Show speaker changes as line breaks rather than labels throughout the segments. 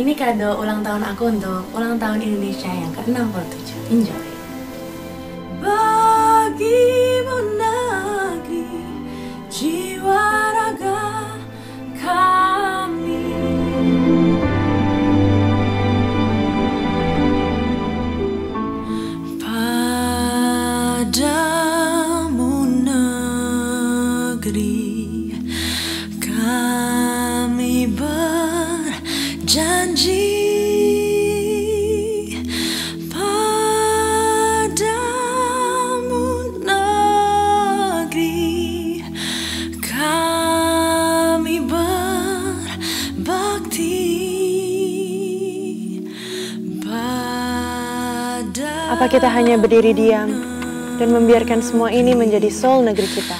ini kado ulang tahun aku untuk ulang tahun Indonesia yang ke-67. Enjoy!
Bagi
Apa kita hanya berdiri diam dan membiarkan semua ini menjadi soul negeri kita?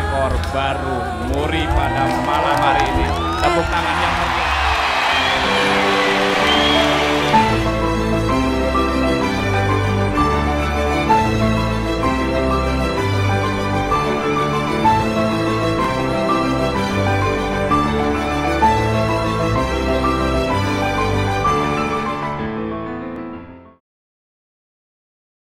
Rekor baru Muri pada malam hari ini. Tepuk tangan yang